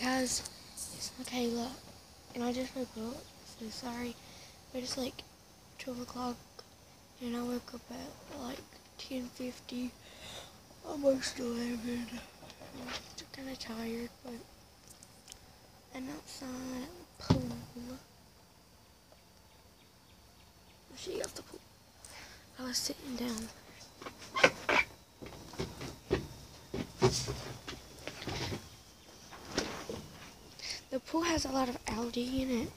Guys, it's Micheala, and I just woke up, so sorry, but it's like 12 o'clock, and I woke up at like 10.50, almost 11. I'm kind of tired, but I'm outside at the pool. She got the pool. I was sitting down. The pool has a lot of algae in it.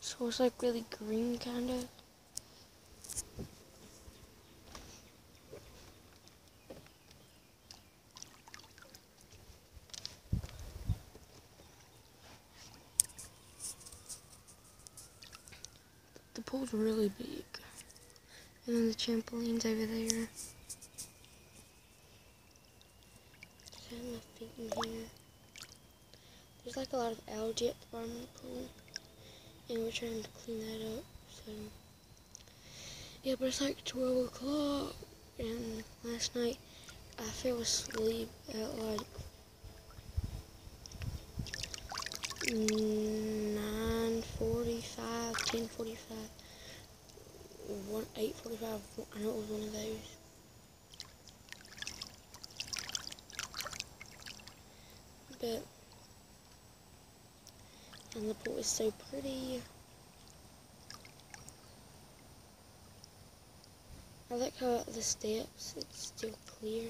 So it's like really green kind of. The pool's really big. And then the trampoline's over there. In here. There's like a lot of algae at the bottom of the pool. And we're trying to clean that up. So yeah, but it's like 12 o'clock. And last night I fell asleep at like 9.45, 10.45, 1, 8.45, I know it was one of those. And the pool is so pretty. I like how the steps, it's still clear.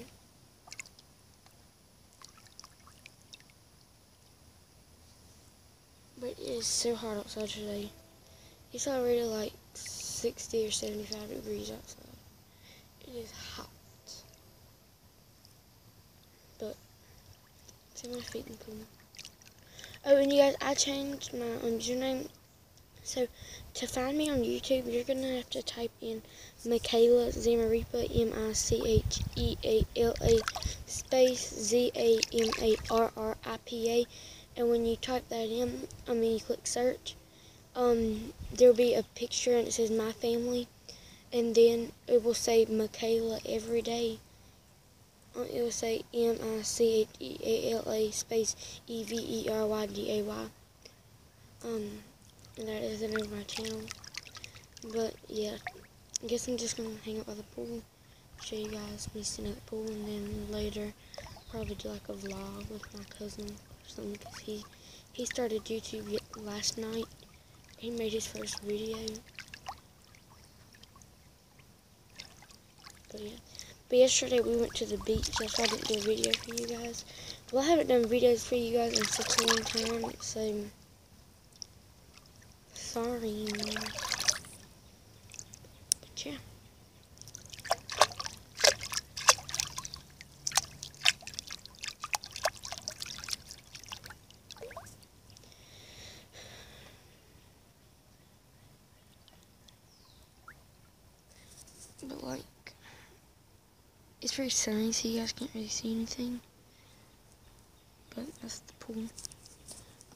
But it is so hot outside today. It's already like 60 or 75 degrees outside. It is hot. But, see my feet in the. Oh, and you guys, I changed my um, username. So, to find me on YouTube, you're going to have to type in Micheala Zamarripa, M-I-C-H-E-A-L-A, space Z-A-M-A-R-R-I-P-A and when you type that in, I mean you click search, um, there'll be a picture and it says my family, and then it will say Michaela every day. It will say M I C H E A L A space E V E R Y D A Y. Um, that is the name of my channel. But yeah, I guess I'm just gonna hang out by the pool, show you guys me sitting at the pool, and then later probably do like a vlog with my cousin or something because he he started YouTube last night. He made his first video. But yeah. But yesterday we went to the beach. Why I didn't do a video for you guys. Well, I haven't done videos for you guys in such a long time. So, sorry. But yeah. but like it's very sunny so you guys can't really see anything. But that's the pool.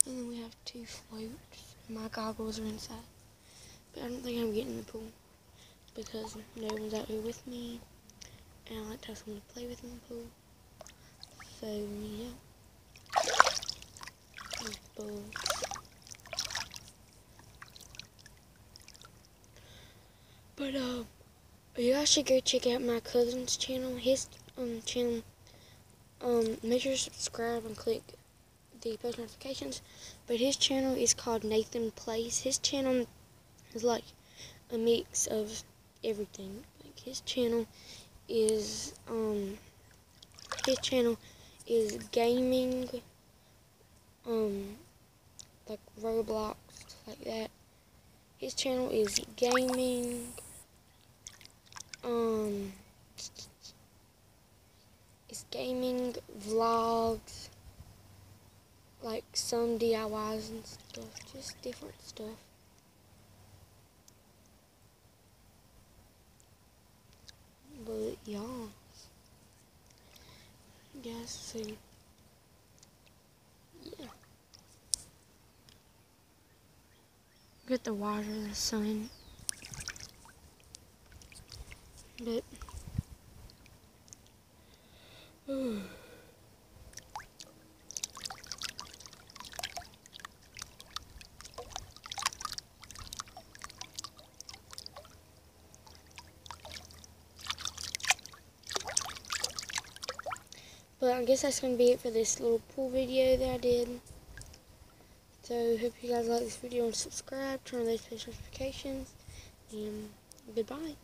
And then we have two floats. My goggles are inside. But I don't think I'm getting in the pool because no one's out here with me. And I like to have someone to play with in the pool. So yeah. But um you guys should go check out my cousin's channel. His um channel. Um, make sure to subscribe and click the post notifications. But his channel is called Nathan Plays. His channel is like a mix of everything. Like his channel is um his channel is gaming, um like Roblox like that. His channel is gaming um it's gaming vlogs like some DIYs and stuff just different stuff. But yeah. Yes so yeah. Get the water the sun but. But I guess that's going to be it for this little pool video that I did. So, hope you guys like this video and subscribe, turn on those notifications, and goodbye.